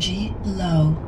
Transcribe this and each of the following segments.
Energy low.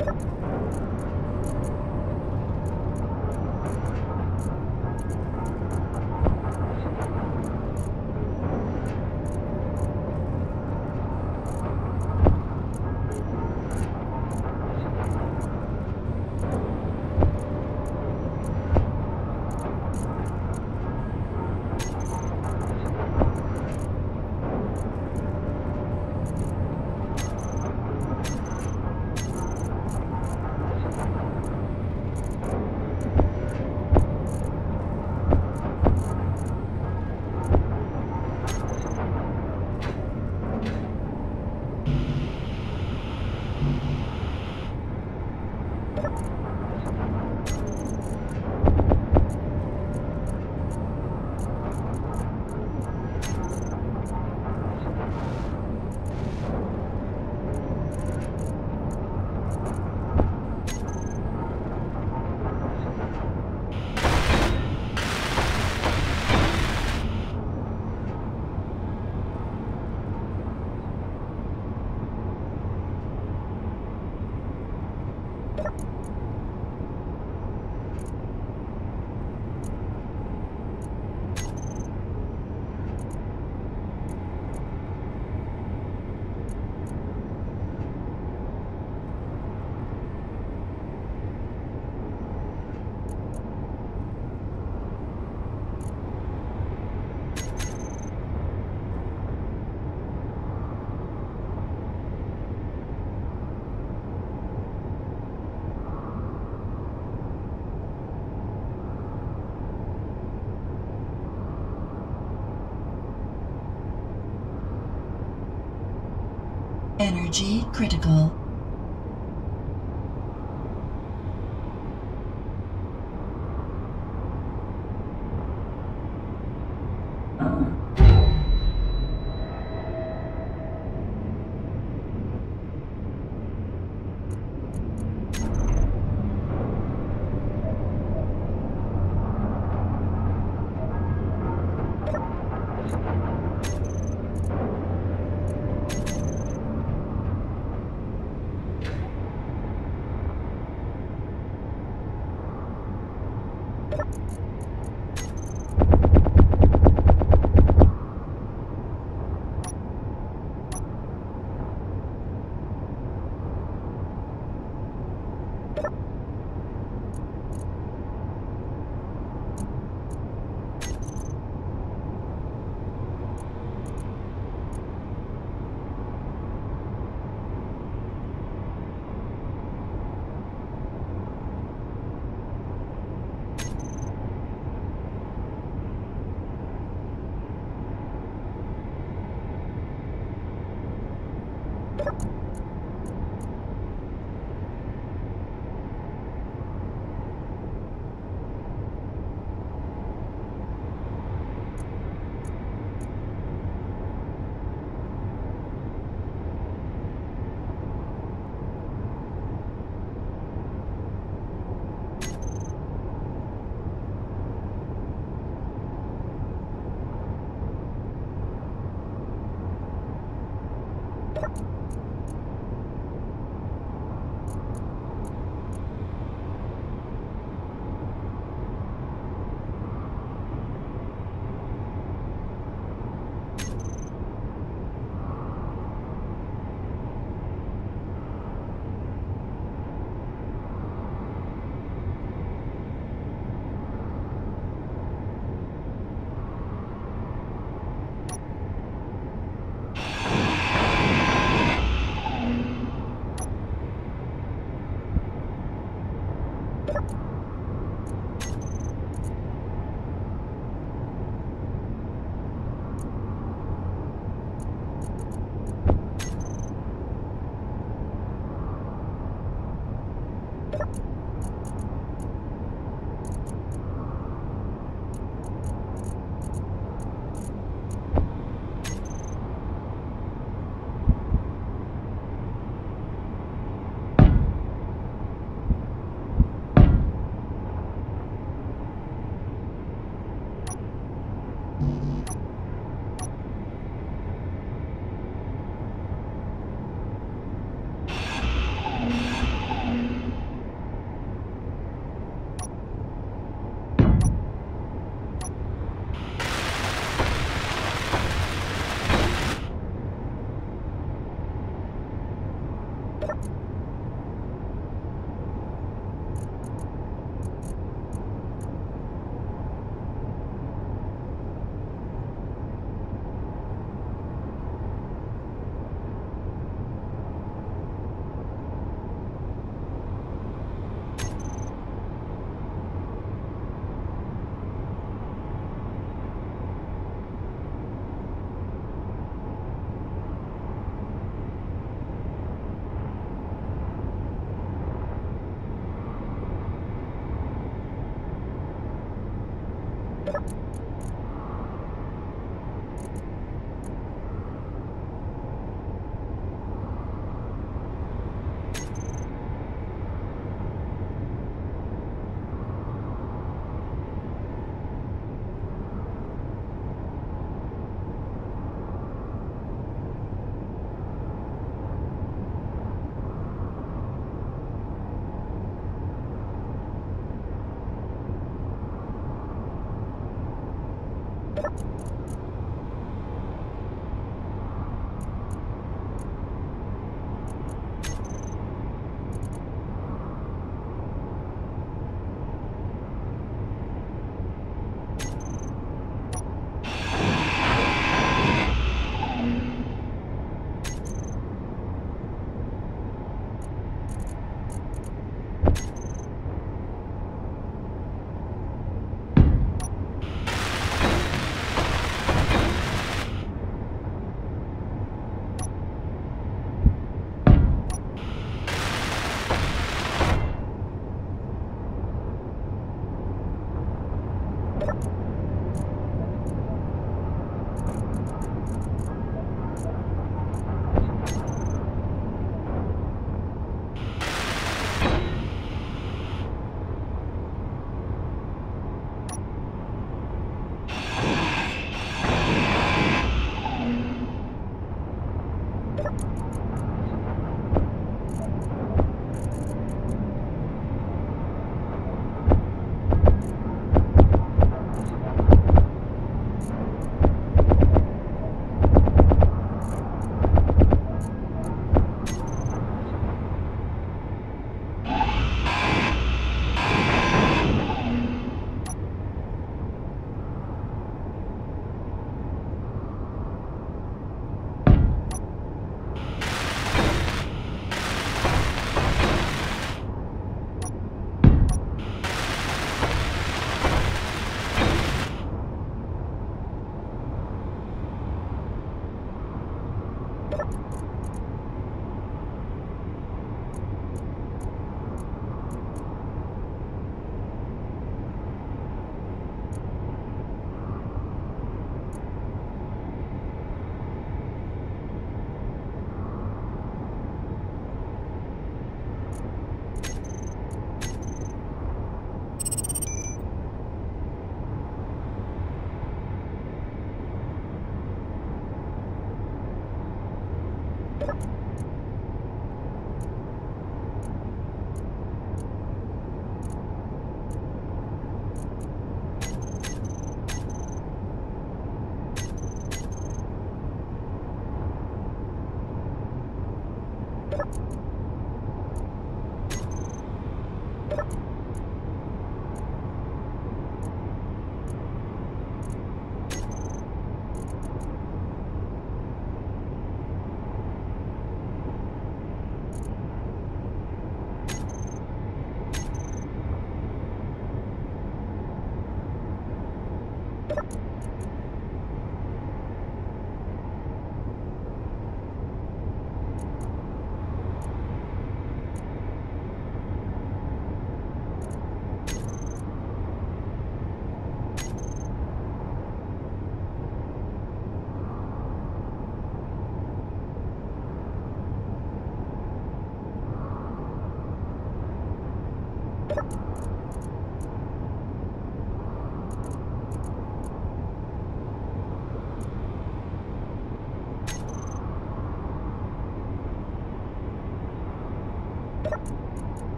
フフフ。Energy critical.